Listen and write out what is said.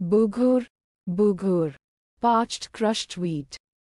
Bughur, bughur. Parched crushed wheat.